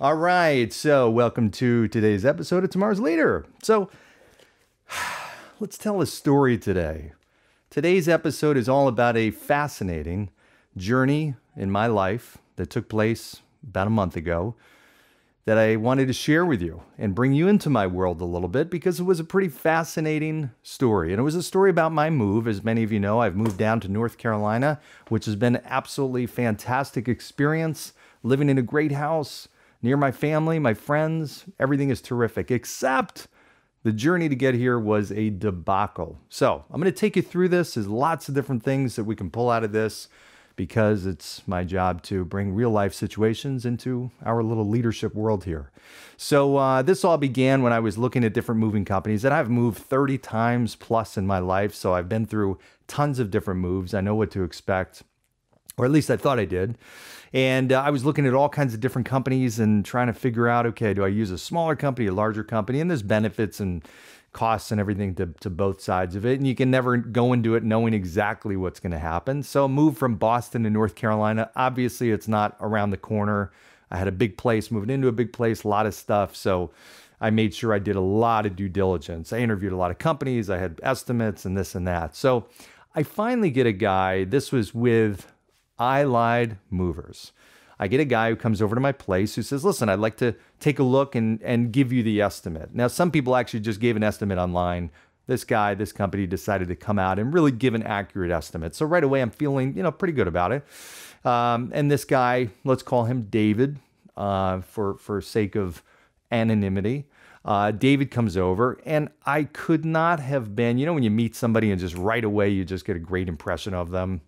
All right, so welcome to today's episode of Tomorrow's Leader. So let's tell a story today. Today's episode is all about a fascinating journey in my life that took place about a month ago that I wanted to share with you and bring you into my world a little bit because it was a pretty fascinating story. And it was a story about my move. As many of you know, I've moved down to North Carolina, which has been absolutely fantastic experience living in a great house near my family, my friends. Everything is terrific, except the journey to get here was a debacle. So I'm going to take you through this. There's lots of different things that we can pull out of this because it's my job to bring real life situations into our little leadership world here. So, uh, this all began when I was looking at different moving companies, and I've moved 30 times plus in my life. So, I've been through tons of different moves. I know what to expect or at least I thought I did. And uh, I was looking at all kinds of different companies and trying to figure out okay, do I use a smaller company, a larger company? And there's benefits and costs and everything to, to both sides of it. And you can never go into it knowing exactly what's going to happen. So, move from Boston to North Carolina, obviously, it's not around the corner. I had a big place, moving into a big place, a lot of stuff. So, I made sure I did a lot of due diligence. I interviewed a lot of companies, I had estimates and this and that. So, I finally get a guy. This was with Allied Movers. I get a guy who comes over to my place who says, Listen, I'd like to take a look and, and give you the estimate. Now, some people actually just gave an estimate online. This guy, this company decided to come out and really give an accurate estimate. So right away, I'm feeling, you know, pretty good about it. Um, and this guy, let's call him David uh, for, for sake of anonymity. Uh, David comes over, and I could not have been, you know, when you meet somebody and just right away you just get a great impression of them.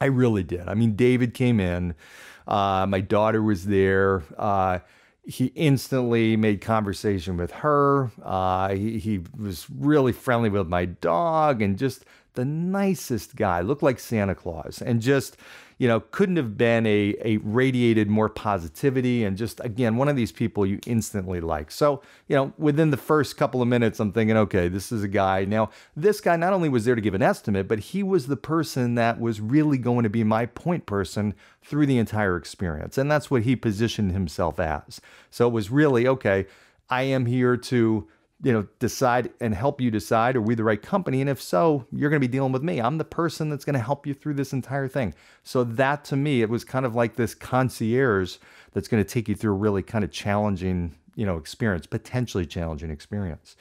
I really did. I mean, David came in. Uh, my daughter was there. Uh, he instantly made conversation with her. Uh, he, he was really friendly with my dog and just the nicest guy. Looked like Santa Claus and just you know, couldn't have been a, a radiated more positivity and just, again, one of these people you instantly like. So, you know, within the first couple of minutes, I'm thinking, okay, this is a guy. Now, this guy not only was there to give an estimate, but he was the person that was really going to be my point person through the entire experience. And that's what he positioned himself as. So it was really, okay, I am here to you know, decide and help you decide are we the right company? And if so, you're going to be dealing with me. I'm the person that's going to help you through this entire thing. So that to me, it was kind of like this concierge that's going to take you through a really kind of challenging, you know, experience, potentially challenging experience.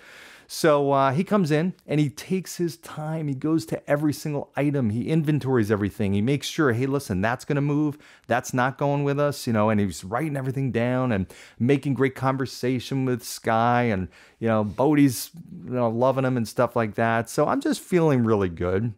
So uh, he comes in and he takes his time. He goes to every single item. He inventories everything. He makes sure, hey, listen, that's going to move. That's not going with us, you know. And he's writing everything down and making great conversation with Sky and you know Bodie's you know loving him and stuff like that. So I'm just feeling really good.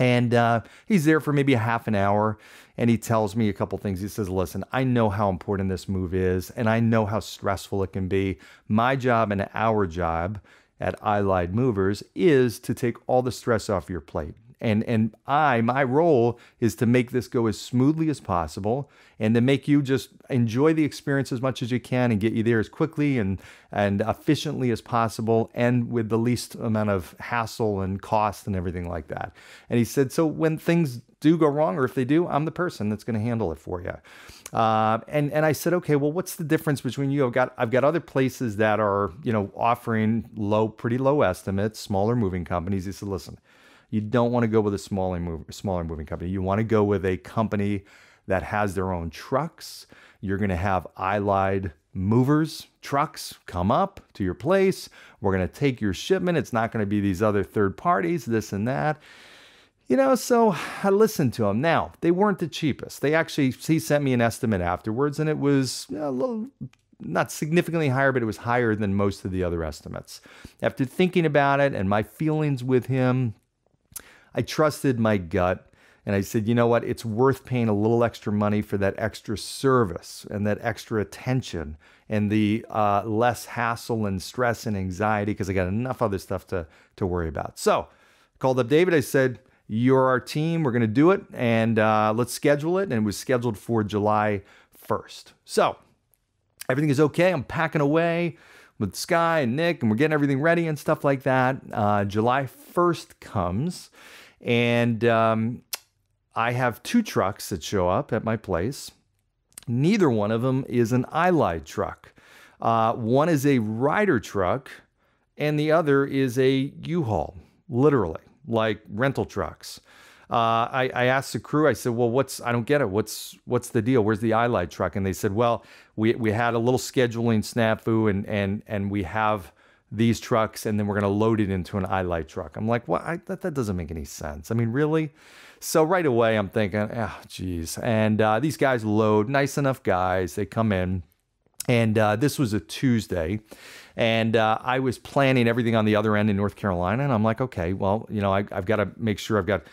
And uh, he's there for maybe a half an hour and he tells me a couple things. He says, Listen, I know how important this move is and I know how stressful it can be. My job and our job at Allied Movers is to take all the stress off your plate. And, and I, my role is to make this go as smoothly as possible and to make you just enjoy the experience as much as you can and get you there as quickly and, and efficiently as possible and with the least amount of hassle and cost and everything like that. And he said, So when things do go wrong, or if they do, I'm the person that's going to handle it for you. Uh, and and I said, okay, well, what's the difference between you? I've got I've got other places that are you know offering low, pretty low estimates, smaller moving companies. He said, listen, you don't want to go with a smaller move, smaller moving company. You want to go with a company that has their own trucks. You're going to have Allied movers, trucks come up to your place. We're going to take your shipment. It's not going to be these other third parties, this and that. You know, so I listened to them. Now, they weren't the cheapest. They actually, he sent me an estimate afterwards, and it was a little, not significantly higher, but it was higher than most of the other estimates. After thinking about it and my feelings with him, I trusted my gut. And I said, you know what? It's worth paying a little extra money for that extra service and that extra attention and the uh, less hassle and stress and anxiety because I got enough other stuff to, to worry about. So I called up David. I said, you're our team. We're going to do it, and uh, let's schedule it. And it was scheduled for July 1st. So everything is okay. I'm packing away with Sky and Nick, and we're getting everything ready and stuff like that. Uh, July 1st comes, and um, I have two trucks that show up at my place. Neither one of them is an Allied truck. Uh, one is a Ryder truck, and the other is a U-Haul, literally, like rental trucks. Uh, I, I, asked the crew. I said, "Well, what's? I don't get it. What's what's the deal? Where's the Allied truck?" And they said, "Well, we we had a little scheduling snafu, and and and we have these trucks, and then we're going to load it into an Allied truck." I'm like, "What? Well, that that doesn't make any sense. I mean, really?" So right away, I'm thinking, "Oh, geez." And uh, these guys load, nice enough guys. They come in, and uh, this was a Tuesday. And uh, I was planning everything on the other end in North Carolina. And I'm like, okay, well, you know, I, have got to make sure I've got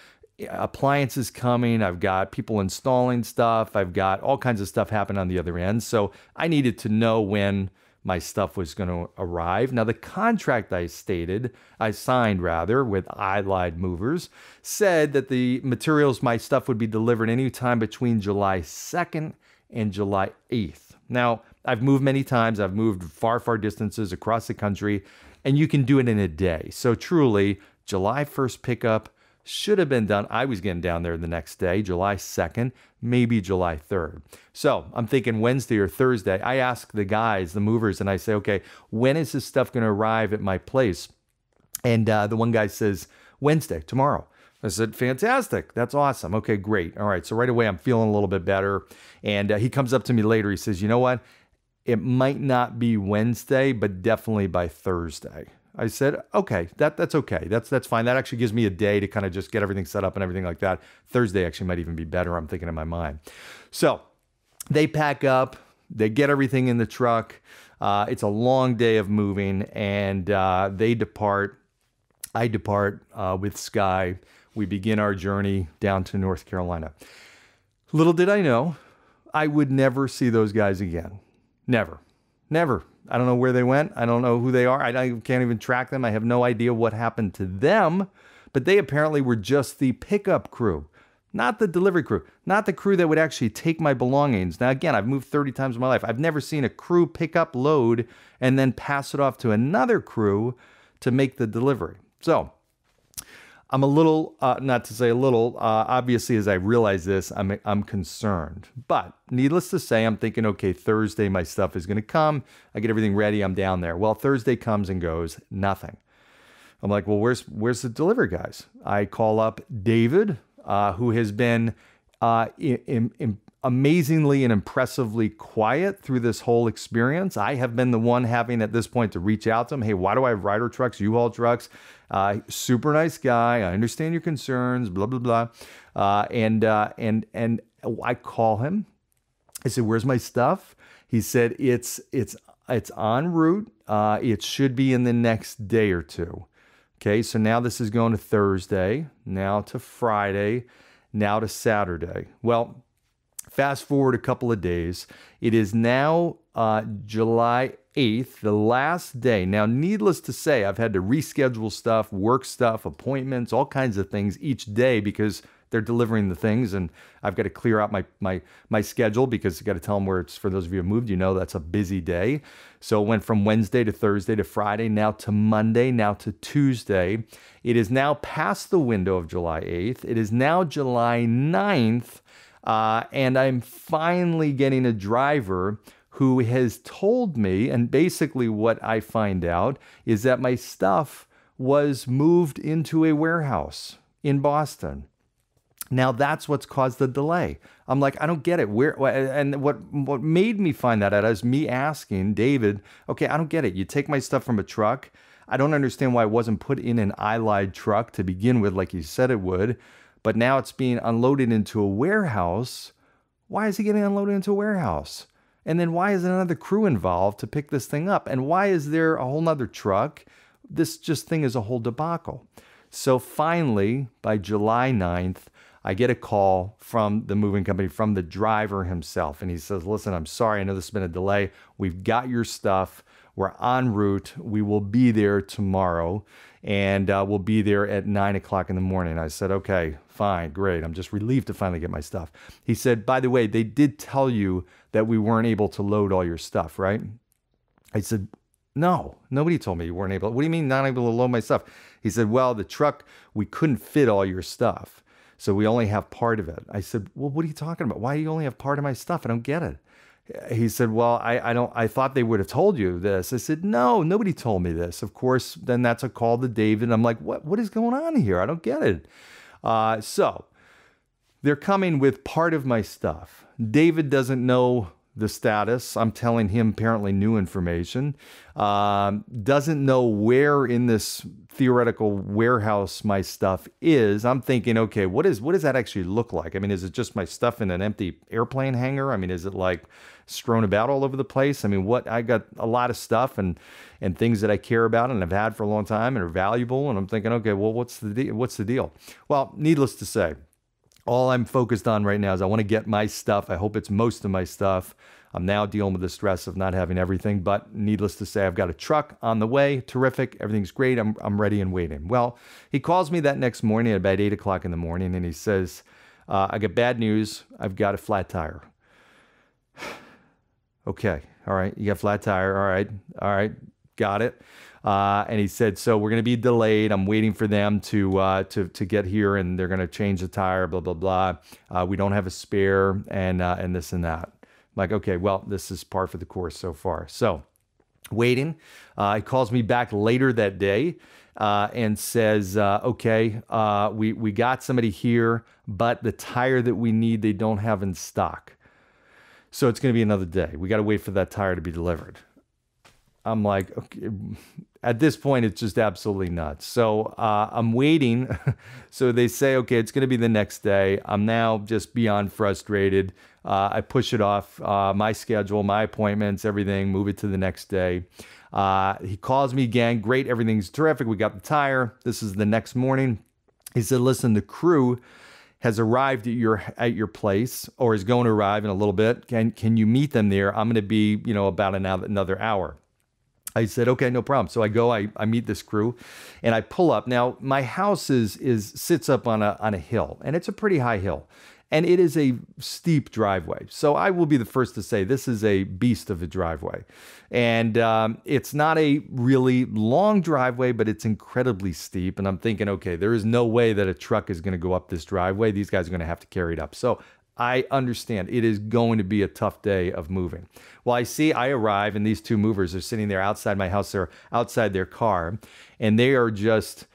appliances coming. I've got people installing stuff. I've got all kinds of stuff happening on the other end. So I needed to know when my stuff was going to arrive. Now, the contract I stated, I signed rather, with Allied Movers said that the materials, my stuff would be delivered anytime between July 2nd and July 8th. Now, I've moved many times, I've moved far, far distances across the country, and you can do it in a day. So, truly, July 1st pickup should have been done. I was getting down there the next day, July 2nd, maybe July 3rd. So I'm thinking Wednesday or Thursday. I ask the guys, the movers, and I say, okay, when is this stuff going to arrive at my place? And uh, the one guy says, Wednesday, tomorrow. I said, fantastic. That's awesome. Okay, great. All right. So right away, I'm feeling a little bit better. And uh, he comes up to me later. He says, you know what? It might not be Wednesday, but definitely by Thursday. I said, okay, that that's okay. That's that's fine. That actually gives me a day to kind of just get everything set up and everything like that. Thursday actually might even be better. I'm thinking in my mind. So they pack up, they get everything in the truck. Uh, it's a long day of moving, and uh, they depart. I depart uh, with Sky. We begin our journey down to North Carolina. Little did I know, I would never see those guys again. Never, never. I don't know where they went. I don't know who they are. I can't even track them. I have no idea what happened to them. But they apparently were just the pickup crew, not the delivery crew, not the crew that would actually take my belongings. Now, again, I've moved 30 times in my life. I've never seen a crew pick up, load, and then pass it off to another crew to make the delivery. So I'm a little, uh, not to say a little, uh, obviously, as I realize this, I'm, I'm concerned. But needless to say, I'm thinking, okay, Thursday, my stuff is going to come. I get everything ready. I'm down there. Well, Thursday comes and goes, nothing. I'm like, well, where's, where's the delivery guys? I call up David, uh, who has been uh, in, in, amazingly and impressively quiet through this whole experience. I have been the one having at this point to reach out to him. Hey, why do I have Ryder trucks, U-Haul trucks? Uh, super nice guy. I understand your concerns. Blah blah blah. Uh, and uh, and and I call him. I said, "Where's my stuff?" He said, "It's it's it's en route. Uh, it should be in the next day or two. Okay, so now this is going to Thursday, now to Friday, now to Saturday. Well, fast forward a couple of days. It is now uh, July 8th, the last day. Now, needless to say, I've had to reschedule stuff, work stuff, appointments, all kinds of things each day because they're delivering the things and I've got to clear out my my my schedule because I got to tell them where it's for those of you who moved, you know that's a busy day. So it went from Wednesday to Thursday to Friday, now to Monday, now to Tuesday. It is now past the window of July 8th. It is now July 9th. Uh, and I'm finally getting a driver who has told me, and basically what I find out is that my stuff was moved into a warehouse in Boston. Now that's what's caused the delay. I'm like, I don't get it. Where and what what made me find that out is me asking David, okay, I don't get it. You take my stuff from a truck. I don't understand why it wasn't put in an Allied truck to begin with, like you said it would, but now it's being unloaded into a warehouse. Why is it getting unloaded into a warehouse? And then why is another crew involved to pick this thing up? And why is there a whole nother truck? This just thing is a whole debacle. So finally, by July 9th, I get a call from the moving company, from the driver himself. And he says, Listen, I'm sorry. I know this has been a delay. We've got your stuff. We're en route. We will be there tomorrow and uh, we'll be there at nine o'clock in the morning. I said, okay, fine, great. I'm just relieved to finally get my stuff. He said, by the way, they did tell you that we weren't able to load all your stuff, right? I said, no, nobody told me you weren't able. What do you mean not able to load my stuff? He said, well, the truck, we couldn't fit all your stuff. So we only have part of it. I said, Well, what are you talking about? Why do you only have part of my stuff? I don't get it. He said, Well, I, I don't I thought they would have told you this. I said, No, nobody told me this. Of course, then that's a call to David. I'm like, What what is going on here? I don't get it. Uh, so they're coming with part of my stuff. David doesn't know the status. I'm telling him apparently new information. Um, doesn't know where in this theoretical warehouse my stuff is. I'm thinking, okay, what is what does that actually look like? I mean, is it just my stuff in an empty airplane hangar? I mean, is it like strewn about all over the place? I mean, what I got a lot of stuff and and things that I care about and have had for a long time and are valuable. And I'm thinking, okay, well, what's the de- what's the deal? Well, needless to say, all I'm focused on right now is I want to get my stuff. I hope it's most of my stuff. I'm now dealing with the stress of not having everything, but needless to say, I've got a truck on the way. Terrific. Everything's great. I'm, I'm ready and waiting. Well, he calls me that next morning at about eight o'clock in the morning and he says, uh, I got bad news. I've got a flat tire. okay. All right. You got flat tire. All right. All right. Got it. Uh, and he said, "So we're going to be delayed. I'm waiting for them to uh, to to get here, and they're going to change the tire. Blah blah blah. Uh, we don't have a spare, and uh, and this and that." I'm like, okay, well, this is par for the course so far. So, waiting. Uh, he calls me back later that day. Uh, and says, "Okay, we we got somebody here, but the tire that we need they don't have in stock, so it's going to be another day. We got to wait for that tire to be delivered." I'm like, okay, at this point, it's just absolutely nuts. So uh, I'm waiting. so they say, okay, it's going to be the next day. I'm now just beyond frustrated. Uh, I push it off uh, my schedule, my appointments, everything, move it to the next day. Uh, he calls me again. Great, everything's terrific. We got the tire. This is the next morning. He said, listen, the crew has arrived at your at your place or is going to arrive in a little bit. Can can you meet them there? I'm going to be, you know, about an another hour. I said, okay, no problem. So I go, I, I meet this crew and I pull up. Now my house is is sits up on a on a hill and it's a pretty high hill. And it is a steep driveway. So I will be the first to say this is a beast of a driveway. And um, it's not a really long driveway, but it's incredibly steep. And I'm thinking, okay, there is no way that a truck is going to go up this driveway. These guys are going to have to carry it up. So I understand it is going to be a tough day of moving. Well, I see I arrive and these two movers are sitting there outside my house. They're outside their car and they are just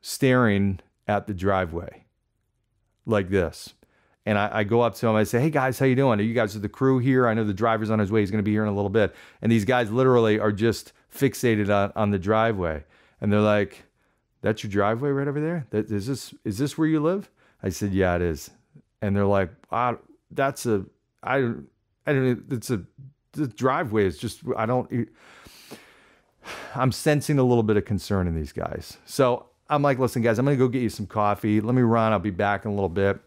staring at the driveway like this. And I, I, go up to them. I say, "Hey guys, how you doing? Are you guys are the crew here? I know the driver's on his way. He's going to be here in a little bit." And these guys literally are just fixated on, on the driveway, and they're like, "That's your driveway right over there? That, is this is this where you live?" I said, "Yeah, it is." And they're like, "Wow, that's a I I don't it's a the driveway is just I don't." I'm sensing a little bit of concern in these guys. So I'm like, listen, guys, I'm gonna go get you some coffee. Let me run. I'll be back in a little bit.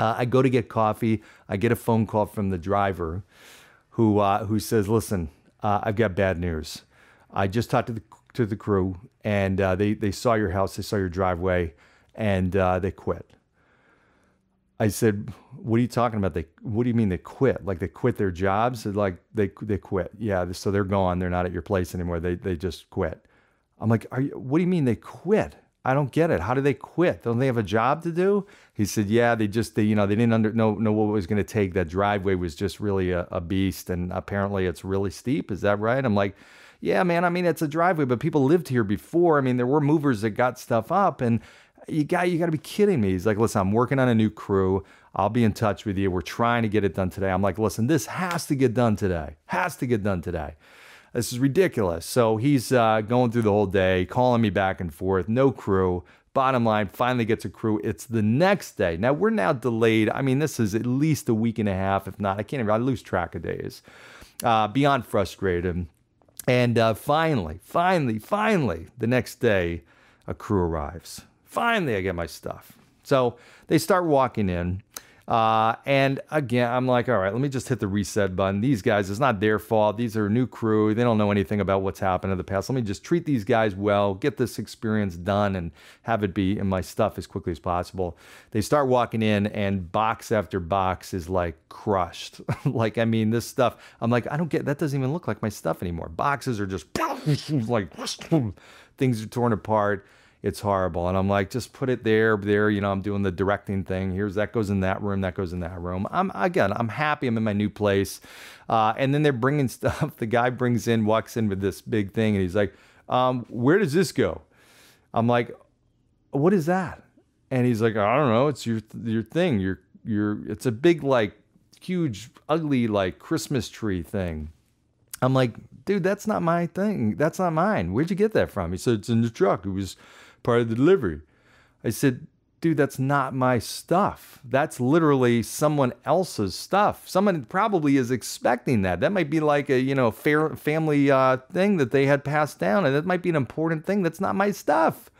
Uh, I go to get coffee. I get a phone call from the driver, who uh, who says, "Listen, uh, I've got bad news. I just talked to the to the crew, and uh, they they saw your house, they saw your driveway, and uh, they quit." I said, "What are you talking about? They what do you mean they quit? Like they quit their jobs? Like they they quit? Yeah, so they're gone. They're not at your place anymore. They they just quit." I'm like, "Are you? What do you mean they quit? I don't get it. How do they quit? Don't they have a job to do?" He said, "Yeah, they just they you know they didn't under know know what was going to take. That driveway was just really a, a beast, and apparently it's really steep. Is that right?" I'm like. Yeah, man. I mean, it's a driveway, but people lived here before. I mean, there were movers that got stuff up, and you got you got to be kidding me. He's like, listen, I'm working on a new crew. I'll be in touch with you. We're trying to get it done today. I'm like, listen, this has to get done today. Has to get done today. This is ridiculous. So he's uh, going through the whole day, calling me back and forth. No crew. Bottom line, finally gets a crew. It's the next day. Now we're now delayed. I mean, this is at least a week and a half, if not. I can't even. I lose track of days. Uh, beyond frustrated. And uh, finally, finally, finally, the next day, a crew arrives. Finally, I get my stuff. So they start walking in. Uh, and again, I'm like, all right, let me just hit the reset button. These guys, it's not their fault. These are a new crew. They don't know anything about what's happened in the past. Let me just treat these guys well, get this experience done, and have it be in my stuff as quickly as possible. They start walking in, and box after box is like crushed. like, I mean, this stuff, I'm like, I don't get that, doesn't even look like my stuff anymore. Boxes are just like things are torn apart It's horrible. And I'm like, just put it there, there. You know, I'm doing the directing thing. Here's that goes in that room, that goes in that room. I'm again, I'm happy. I'm in my new place. Uh, and then they're bringing stuff. The guy brings in, walks in with this big thing, and he's like, um, "Where does this go?" I'm like, "What is that?" And he's like, "I don't know. It's your your thing. Your your. It's a big like." huge ugly like christmas tree thing i'm like dude that's not my thing that's not mine where'd you get that from he said it's in the truck it was part of the delivery. I said, dude, that's not my stuff. That's literally someone else's stuff. Someone probably is expecting that. That might be like a, you know, fair family uh, thing that they had passed down, and that might be an important thing. That's not my stuff.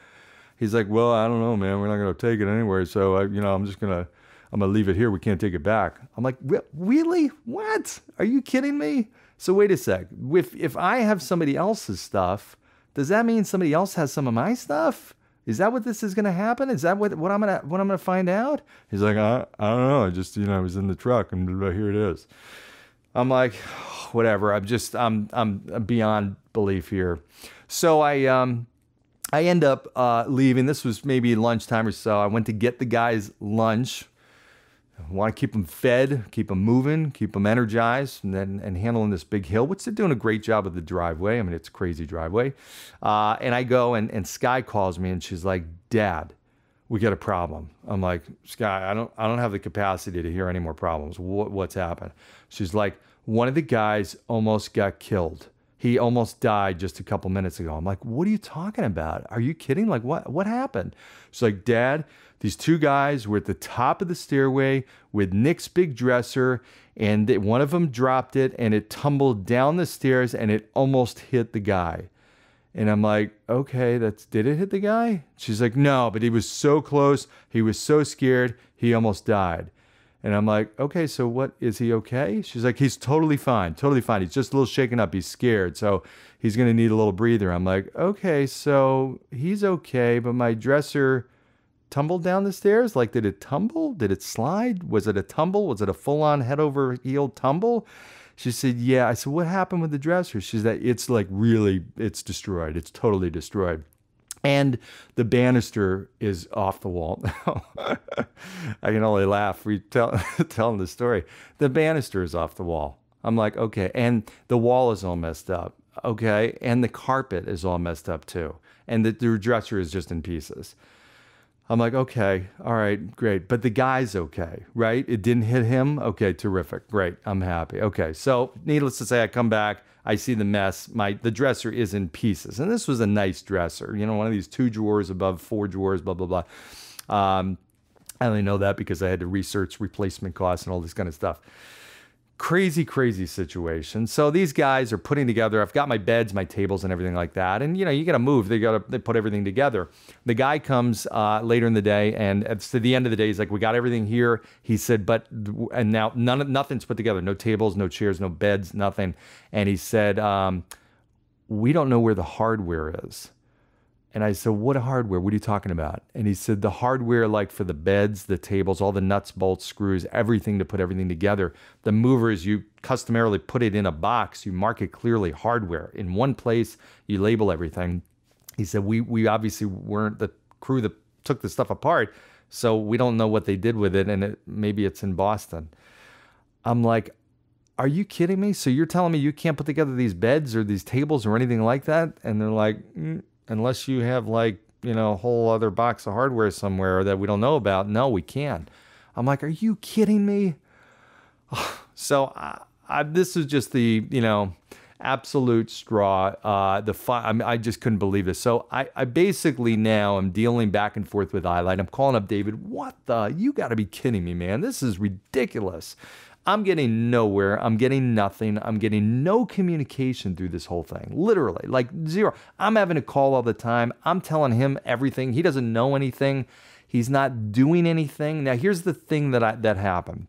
He's like, well, I don't know, man. We're not going to take it anywhere. So, I, you know, I'm just going to, I'm to leave it here. We can't take it back. I'm like, really? What? Are you kidding me? So wait a sec. If, if I have somebody else's stuff, does that mean somebody else has some of my stuff? Is that what this is going to happen? Is that what, what I'm going to what I'm going to find out? He's like, I, I don't know. I just you know I was in the truck and here it is. I'm like, whatever. I'm just I'm I'm beyond belief here. So I um I end up uh, leaving. This was maybe lunchtime or so. I went to get the guys lunch want to keep them fed, keep them moving, keep them energized, and then and handling this big hill, which they're doing a great job of the driveway. I mean, it's a crazy driveway. Uh, and I go and, and Sky calls me and she's like, Dad, we got a problem. I'm like, Sky, I don't I don't have the capacity to hear any more problems. What, what's happened? She's like, one of the guys almost got killed. He almost died just a couple minutes ago. I'm like, what are you talking about? Are you kidding? Like, what what happened? She's like, Dad, these two guys were at the top of the stairway with Nick's big dresser, and one of them dropped it and it tumbled down the stairs and it almost hit the guy. And I'm like, okay, that's did it hit the guy? She's like, no, but he was so close. He was so scared. He almost died. And I'm like, okay, so what is he okay? She's like, he's totally fine, totally fine. He's just a little shaken up. He's scared. So he's going to need a little breather. I'm like, okay, so he's okay, but my dresser tumbled down the stairs? Like, did it tumble? Did it slide? Was it a tumble? Was it a full on head over heel tumble? She said, Yeah. I said, What happened with the dresser? She said, It's like really, it's destroyed. It's totally destroyed. And the banister is off the wall now. I can only laugh re- tell, telling the story. The banister is off the wall. I'm like, okay. And the wall is all messed up. Okay. And the carpet is all messed up too. And the, the dresser is just in pieces. I'm like, okay, all right, great. But the guy's okay, right? It didn't hit him. Okay, terrific. Great. I'm happy. Okay. So needless to say, I come back, I see the mess. My the dresser is in pieces. And this was a nice dresser, you know, one of these two drawers above four drawers, blah, blah, blah. Um, I only know that because I had to research replacement costs and all this kind of stuff crazy, crazy situation. So these guys are putting together. I've got my beds, my tables, and everything like that. And you know, you got to move. They got to they put everything together. The guy comes uh, later in the day, and it's to the end of the day, he's like, "We got everything here." He said, "But and now none nothing's put together. No tables, no chairs, no beds, nothing." And he said, um, "We don't know where the hardware is." And I said, What hardware? What are you talking about? And he said, The hardware, like for the beds, the tables, all the nuts, bolts, screws, everything to put everything together. The movers, you customarily put it in a box, you mark it clearly hardware. In one place, you label everything. He said, We, we obviously weren't the crew that took the stuff apart, so we don't know what they did with it, and it, maybe it's in Boston. I'm like, are you kidding me? So you're telling me you can't put together these beds or these tables or anything like that? And they're like, mm, unless you have like, you know, a whole other box of hardware somewhere that we don't know about. No, we can't. I'm like, are you kidding me? So I, I, this is just the, you know, absolute straw. Uh, the fi- I, mean, I just couldn't believe this. So I, I basically now I'm dealing back and forth with Allied. I'm calling up David. What the? You got to be kidding me, man. This is ridiculous. I'm getting nowhere. I'm getting nothing. I'm getting no communication through this whole thing. Literally, like zero. I'm having a call all the time. I'm telling him everything. He doesn't know anything. He's not doing anything. Now, here's the thing that I, that happened.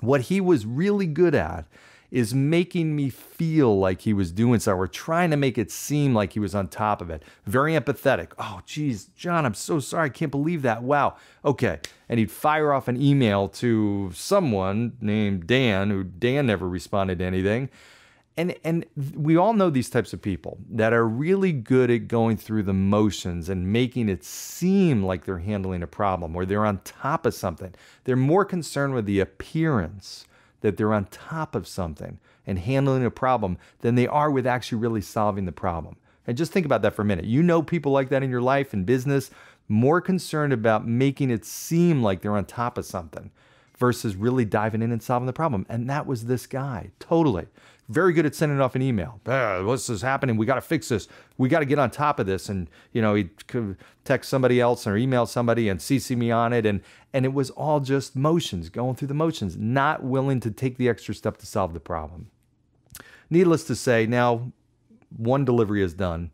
What he was really good at is making me feel like he was doing something. We're trying to make it seem like he was on top of it. Very empathetic. Oh, geez, John, I'm so sorry. I can't believe that. Wow. Okay. And he'd fire off an email to someone named Dan, who Dan never responded to anything. and and we all know these types of people that are really good at going through the motions and making it seem like they're handling a problem or they're on top of something. They're more concerned with the appearance that they're on top of something and handling a problem than they are with actually really solving the problem. And just think about that for a minute. You know people like that in your life and business, more concerned about making it seem like they're on top of something versus really diving in and solving the problem. And that was this guy, totally very good at sending off an email. Ah, what's this happening? We got to fix this. We got to get on top of this. And you know, he could text somebody else or email somebody and CC me on it. And and it was all just motions, going through the motions, not willing to take the extra step to solve the problem. Needless to say, now one delivery is done.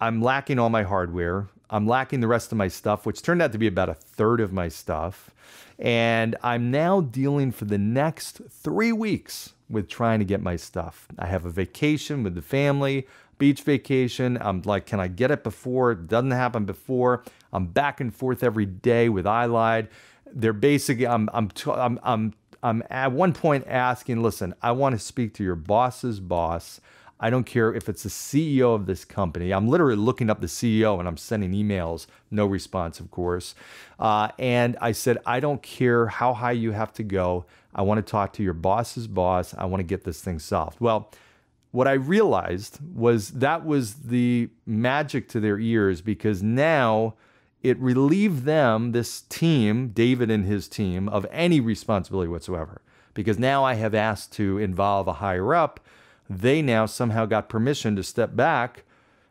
I'm lacking all my hardware. I'm lacking the rest of my stuff, which turned out to be about a third of my stuff. And I'm now dealing for the next three weeks with trying to get my stuff. I have a vacation with the family, beach vacation. I'm like, can I get it before? It doesn't happen before. I'm back and forth every day with Allied. They're basically, I'm, I'm, I'm, I'm, I'm at one point asking, listen, I want to speak to your boss's boss. I don't care if it's the CEO of this company. I'm literally looking up the CEO and I'm sending emails, no response, of course. Uh, and I said, I don't care how high you have to go. I want to talk to your boss's boss. I want to get this thing solved. Well, what I realized was that was the magic to their ears because now it relieved them, this team, David and his team, of any responsibility whatsoever. Because now I have asked to involve a higher up they now somehow got permission to step back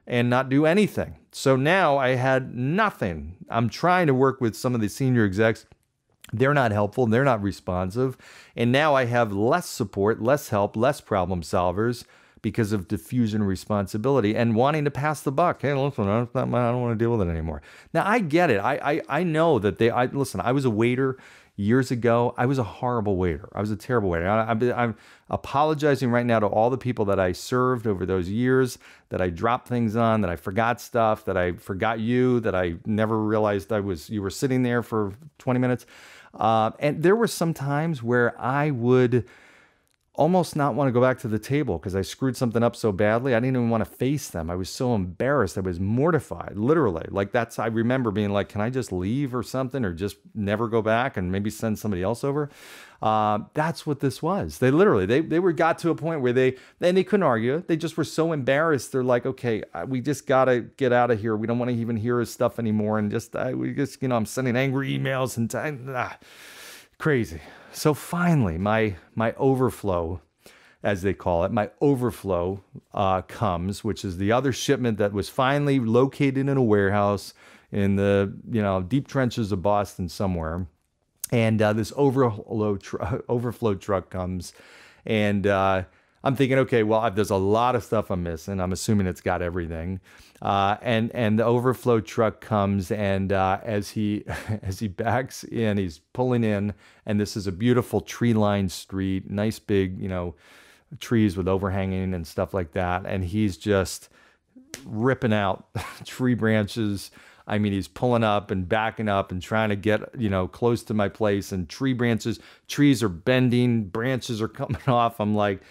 and not do anything. So now I had nothing. I'm trying to work with some of the senior execs. They're not helpful, they're not responsive. And now I have less support, less help, less problem solvers because of diffusion responsibility and wanting to pass the buck. Hey, listen, I don't, want to deal with it anymore. Now I get it. I, I I know that they. I listen. I was a waiter years ago, I was a horrible waiter. I was a terrible waiter. I, am apologizing right now to all the people that I served over those years, that I dropped things on, that I forgot stuff, that I forgot you, that I never realized I was you were sitting there for 20 minutes. Uh, and there were some times where I would almost not want to go back to the table because I screwed something up so badly. I didn't even want to face them. I was so embarrassed. I was mortified, literally. Like that's, I remember being like, can I just leave or something or just never go back and maybe send somebody else over? Uh, that's what this was. They literally, they, they were got to a point where they, and they couldn't argue. They just were so embarrassed. They're like, okay, we just got to get out of here. We don't want to even hear his stuff anymore. And just, uh, we just, you know, I'm sending angry emails and. Ah, crazy. So finally, my my overflow, as they call it, my overflow uh, comes, which is the other shipment that was finally located in a warehouse in the you know deep trenches of Boston somewhere, and uh, this overflow tr- overflow truck comes, and uh, I'm thinking, okay, well, there's a lot of stuff I'm missing. I'm assuming it's got everything. Uh, and and the overflow truck comes, and uh, as he as he backs in, he's pulling in, and this is a beautiful tree-lined street, nice big, you know, trees with overhanging and stuff like that, and he's just ripping out tree branches. I mean, he's pulling up and backing up and trying to get, you know, close to my place. And tree branches, trees are bending, branches are coming off. I'm like,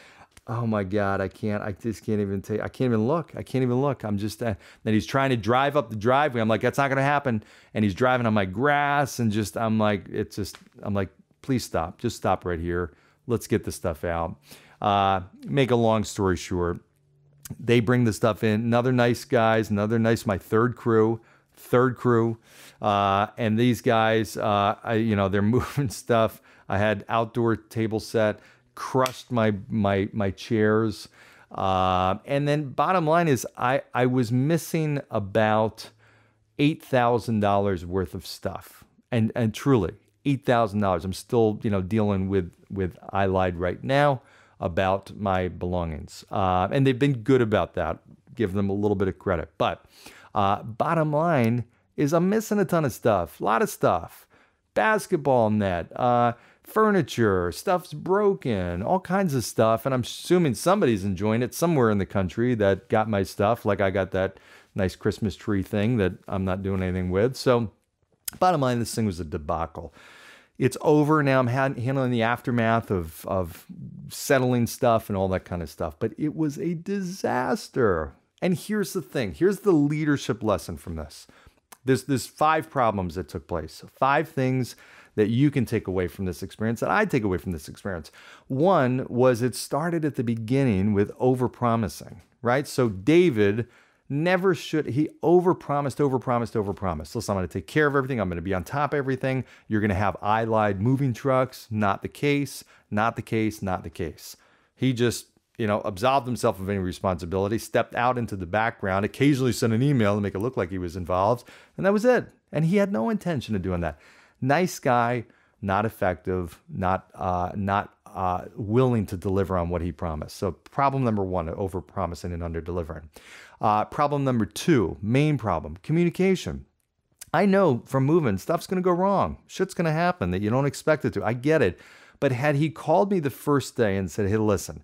oh my god i can't i just can't even take i can't even look i can't even look. I'm just uh, then he's trying to drive up the driveway. I'm like that's not going to happen. And he's driving on my grass and just i'm like it's just i'm like please stop just stop right here. Let's get the stuff out. Uh, make a long story short they bring the stuff in another nice guys another nice my third crew third crew uh, and these guys uh, I, you know they're moving stuff. I had outdoor table set crushed my my my chairs. Uh, and then bottom line is I I was missing about eight thousand dollars worth of stuff, and and truly eight thousand dollars. I'm still you know dealing with with Allied right now about my belongings, uh, and they've been good about that. Give them a little bit of credit, but uh, bottom line is I'm missing a ton of stuff, a lot of stuff, basketball net. Uh, furniture, stuff's broken, all kinds of stuff. And I'm assuming somebody's enjoying it somewhere in the country that got my stuff. Like I got that nice Christmas tree thing that I'm not doing anything with. So, bottom line, this thing was a debacle. it's over now. I'm handling the aftermath of, of settling stuff and all that kind of stuff. But it was a disaster. And here's the thing here's the leadership lesson from this. There's, there's five problems that took place, five things that you can take away from this experience that I take away from this experience. One was it started at the beginning with overpromising, right? So David never should he overpromised, overpromised, overpromised. Listen, I'm going to take care of everything. I'm going to be on top of everything. You're going to have Allied moving trucks. Not the case. Not the case. Not the case. He just you know, absolved himself of any responsibility, stepped out into the background, occasionally sent an email to make it look like he was involved, and that was it. And he had no intention of doing that nice guy, not effective, not uh, not uh, willing to deliver on what he promised. So problem number one, over promising and under delivering. Uh, problem number two, main problem, communication. I know from moving, stuff's going to go wrong. Shit's going to happen that you don't expect it to. I get it. But had he called me the first day and said, hey, listen,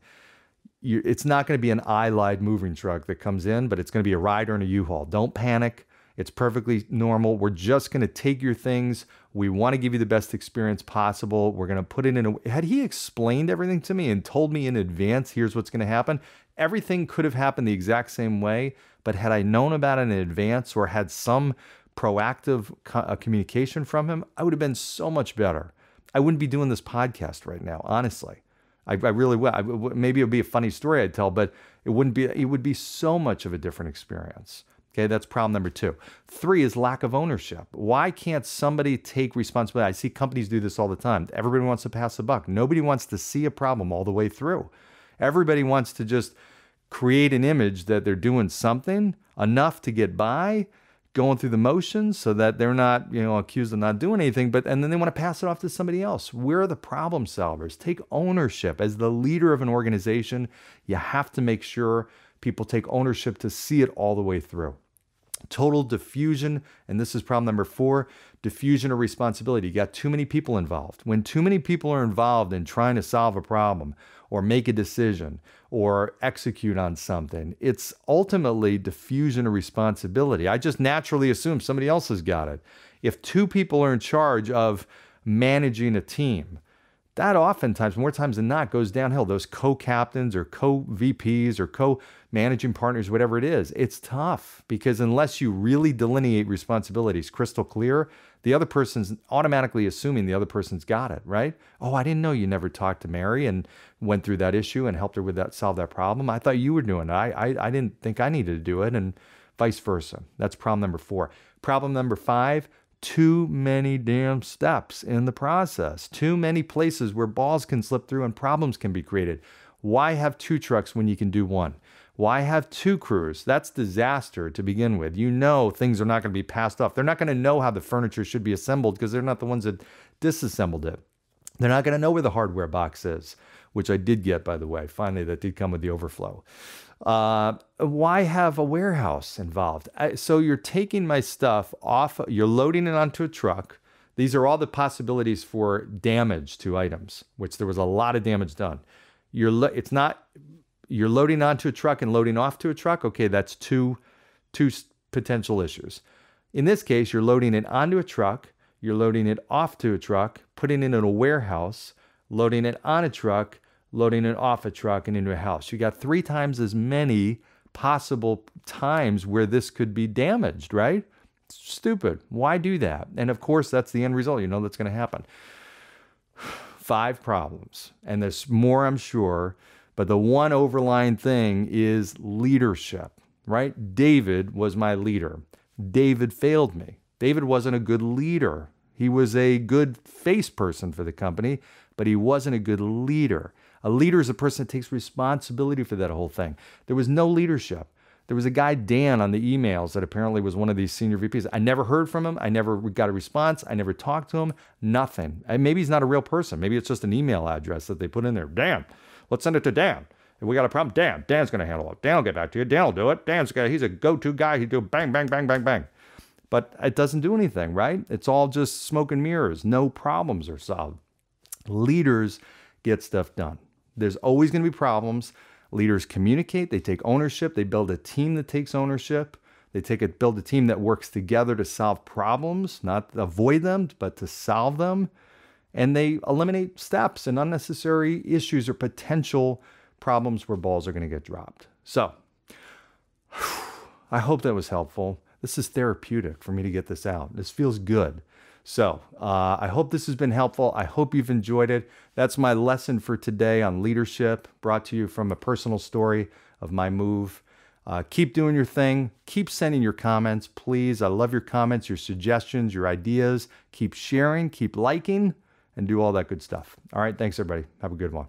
you, it's not going to be an Allied moving truck that comes in, but it's going to be a Ryder and a U-Haul. Don't panic. It's perfectly normal. We're just going to take your things. We want to give you the best experience possible. We're going to put it in a. Had he explained everything to me and told me in advance, here's what's going to happen, everything could have happened the exact same way. But had I known about it in advance or had some proactive co- uh, communication from him, I would have been so much better. I wouldn't be doing this podcast right now, honestly. I, I really would. I, maybe it would be a funny story I'd tell, but it wouldn't be. It would be so much of a different experience. Okay, that's problem number two. Three is lack of ownership. Why can't somebody take responsibility? I see companies do this all the time. Everybody wants to pass the buck. Nobody wants to see a problem all the way through. Everybody wants to just create an image that they're doing something enough to get by, going through the motions so that they're not, you know, accused of not doing anything, but and then they want to pass it off to somebody else. We're the problem solvers. Take ownership. As the leader of an organization, you have to make sure people take ownership to see it all the way through. Total diffusion, and this is problem number four diffusion of responsibility. You got too many people involved. When too many people are involved in trying to solve a problem or make a decision or execute on something, it's ultimately diffusion of responsibility. I just naturally assume somebody else has got it. If two people are in charge of managing a team, that oftentimes, more times than not, goes downhill. Those co captains or co VPs or co managing partners, whatever it is, it's tough because unless you really delineate responsibilities crystal clear, the other person's automatically assuming the other person's got it, right? Oh, I didn't know you never talked to Mary and went through that issue and helped her with that, solve that problem. I thought you were doing it. I, I, I didn't think I needed to do it, and vice versa. That's problem number four. Problem number five too many damn steps in the process, too many places where balls can slip through and problems can be created. Why have two trucks when you can do one? Why have two crews? That's disaster to begin with. You know things are not going to be passed off. They're not going to know how the furniture should be assembled because they're not the ones that disassembled it. They're not going to know where the hardware box is, which I did get, by the way. Finally, that did come with the overflow. Uh, why have a warehouse involved? I, so you're taking my stuff off, you're loading it onto a truck. These are all the possibilities for damage to items, which there was a lot of damage done. You're lo- it's not you're loading onto a truck and loading off to a truck. Okay, that's two two potential issues. In this case, you're loading it onto a truck, you're loading it off to a truck, putting it in a warehouse, loading it on a truck, loading it off a truck and into a house. You got three times as many possible times where this could be damaged, right? Stupid. Why do that? And of course, that's the end result. You know that's going to happen. Five problems. And there's more, I'm sure. But the one overlying thing is leadership, right? David was my leader. David failed me. David wasn't a good leader. He was a good face person for the company, but he wasn't a good leader. A leader is a person that takes responsibility for that whole thing. There was no leadership. There was a guy, Dan, on the emails that apparently was one of these senior VPs. I never heard from him. I never got a response. I never talked to him. Nothing. And maybe he's not a real person. Maybe it's just an email address that they put in there. Dan, let's send it to Dan. If we got a problem, Dan, Dan's going to handle it. Dan will get back to you. Dan will do it. Dan's got, he's a go-to guy. He do bang, bang, bang, bang, bang. But it doesn't do anything, right? It's all just smoke and mirrors. No problems are solved. Leaders get stuff done. There's always going to be problems. Leaders communicate, they take ownership, they build a team that takes ownership. They take a build a team that works together to solve problems, not avoid them, but to solve them. and they eliminate steps and unnecessary issues or potential problems where balls are going to get dropped. So, I hope that was helpful. This is therapeutic for me to get this out. This feels good. So, uh, I hope this has been helpful. I hope you've enjoyed it. That's my lesson for today on leadership, brought to you from a personal story of my move. Uh, keep doing your thing. Keep sending your comments, please. I love your comments, your suggestions, your ideas. Keep sharing, keep liking, and do all that good stuff. All right. Thanks, everybody. Have a good one.